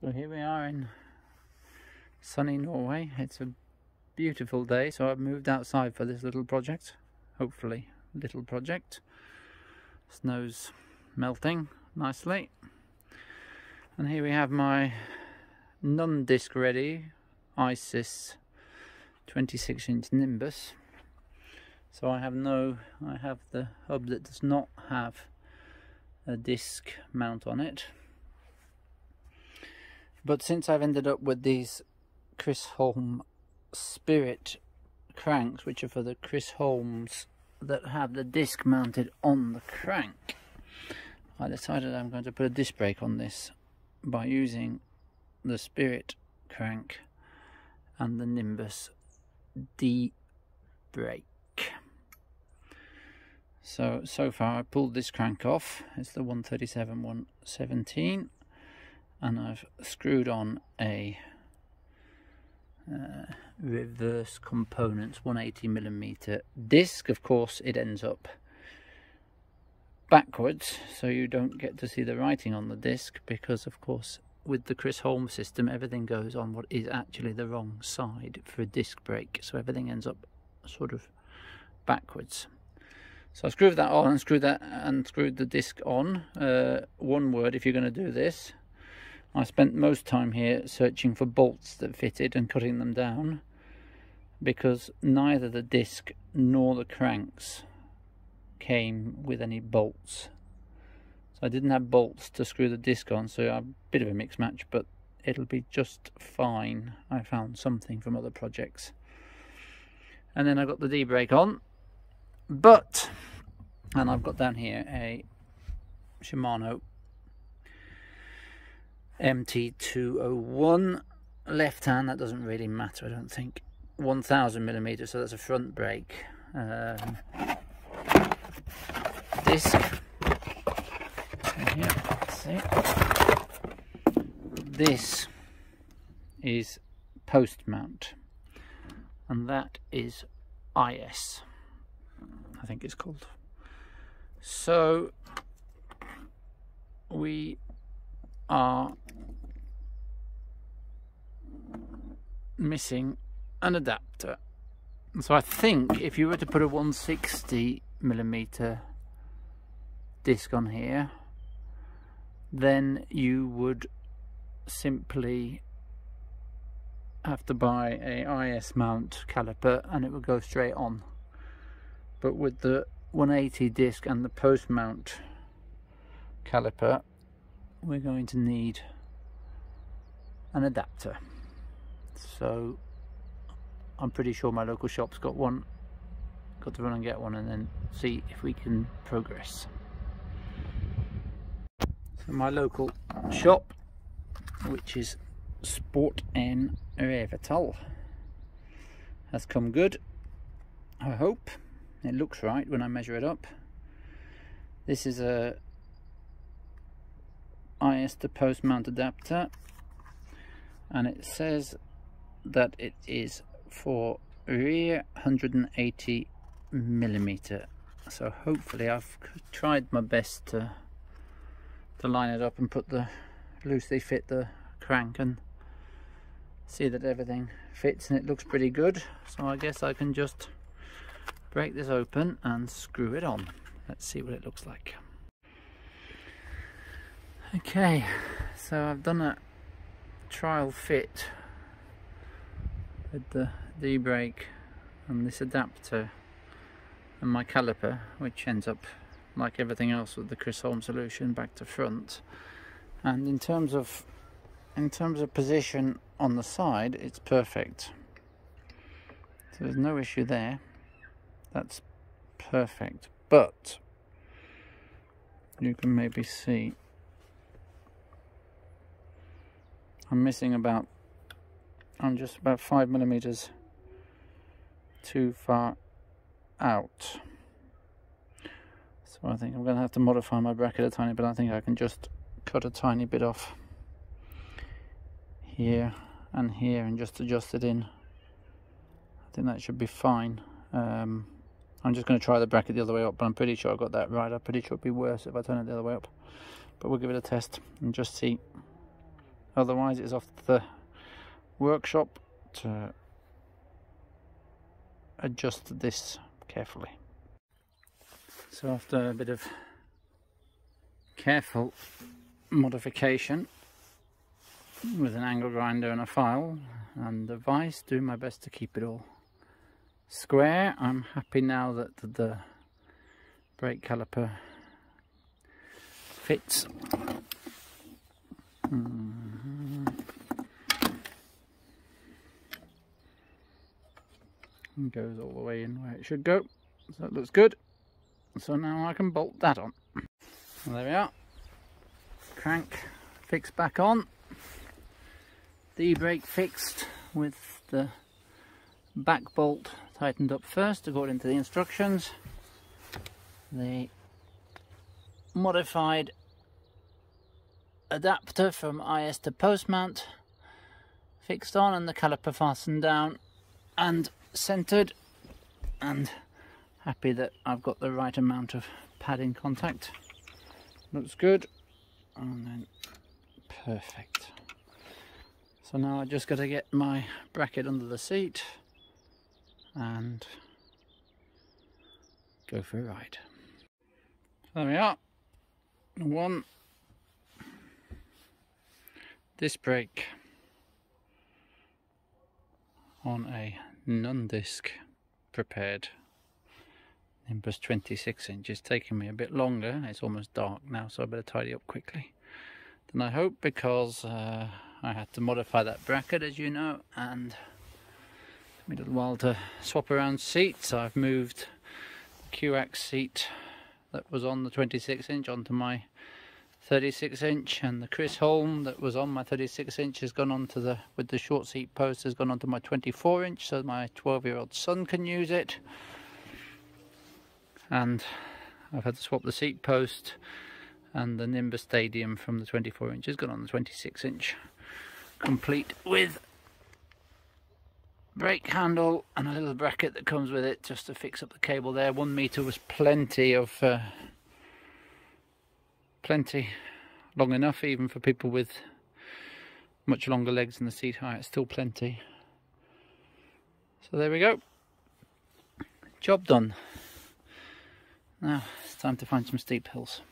So here we are in sunny Norway. It's a beautiful day, so I've moved outside for this little project. Hopefully, little project. Snow's melting nicely. And here we have my non-disc ready Isis 26 inch Nimbus. So I have no, I have the hub that does not have a disc mount on it. But since I've ended up with these Kris Holm Spirit cranks, which are for the Kris Holms that have the disc mounted on the crank, I decided I'm going to put a disc brake on this by using the Spirit crank and the Nimbus D brake. So, so far I pulled this crank off, it's the 137 117 and I've screwed on a uh, reverse components 180 millimeter disc. Of course it ends up backwards so you don't get to see the writing on the disc because of course with the Kris Holm's system everything goes on what is actually the wrong side for a disc brake so everything ends up sort of backwards. So I screwed that on and screwed that and screwed the disc on. Uh, one word if you're going to do this I spent most time here searching for bolts that fitted and cutting them down because neither the disc nor the cranks came with any bolts. So I didn't have bolts to screw the disc on, so a bit of a mix match, but it'll be just fine. I found something from other projects. And then I got the D-brake on, but, and I've got down here a Shimano MT201 left hand that doesn't really matter I don't think. 1000 millimeters so that's a front brake. Um, disc. Here, see. this is post mount and that is IS I think it's called. So we are missing an adapter. So I think if you were to put a 160 millimeter disc on here, then you would simply have to buy a IS mount caliper and it would go straight on. But with the 180 disc and the post mount caliper, we're going to need an adapter. So I'm pretty sure my local shop's got one got to run and get one and then see if we can progress. So my local shop which is Sport N Revetal has come good I hope. It looks right when I measure it up. This is a IS to post mount adapter and it says that it is for rear 180 millimeter. So hopefully I've tried my best to to line it up and put the loosely fit the crank and see that everything fits and it looks pretty good. So I guess I can just break this open and screw it on. Let's see what it looks like okay so I've done a trial fit with the D-brake and this adapter and my caliper which ends up like everything else with the Kris Holm's solution back to front. And in terms of in terms of position on the side it's perfect. So there's no issue there. That's perfect. But you can maybe see I'm missing about I'm just about five millimeters too far out. So I think I'm going to have to modify my bracket a tiny bit. But I think I can just cut a tiny bit off here and here and just adjust it in. I think that should be fine. Um, I'm just going to try the bracket the other way up, but I'm pretty sure I got that right. I'm pretty sure it'd be worse if I turn it the other way up. But we'll give it a test and just see otherwise it's off the workshop to adjust this carefully. So after a bit of careful modification with an angle grinder and a file and the vise, doing my best to keep it all square. I'm happy now that the brake caliper fits. Mm And goes all the way in where it should go. So it looks good. So now I can bolt that on. And there we are. Crank fixed back on. The brake fixed with the back bolt tightened up first according to the instructions. The modified adapter from IS to post mount fixed on and the caliper fastened down and centered and happy that I've got the right amount of padding contact. Looks good. And then perfect. So now I just got to get my bracket under the seat and go for a ride. There we are. One. This brake on a non-disc prepared Nimbus 26 inch. It's taking me a bit longer. It's almost dark now, so I better tidy up quickly. Then I hope because uh, I had to modify that bracket, as you know, and took me a little while to swap around seats. I've moved the QX seat that was on the 26 inch onto my 36 inch and the Kris Holm that was on my 36 inch has gone on to the with the short seat post has gone onto my 24 inch so my 12 year old son can use it. And I've had to swap the seat post and the Nimbus Stadium from the 24 inch has gone on the 26 inch complete with brake handle and a little bracket that comes with it just to fix up the cable there. One meter was plenty of uh, plenty long enough even for people with much longer legs than the seat height it's still plenty. So there we go. Job done. Now it's time to find some steep hills